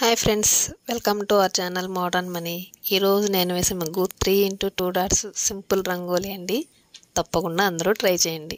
Hi friends welcome to our channel modern money ఈరోజు నేను వేసే ముగ్గు three into two dots simple rangoli అండి. తప్పకుండా అందరూ ట్రై చేయండి.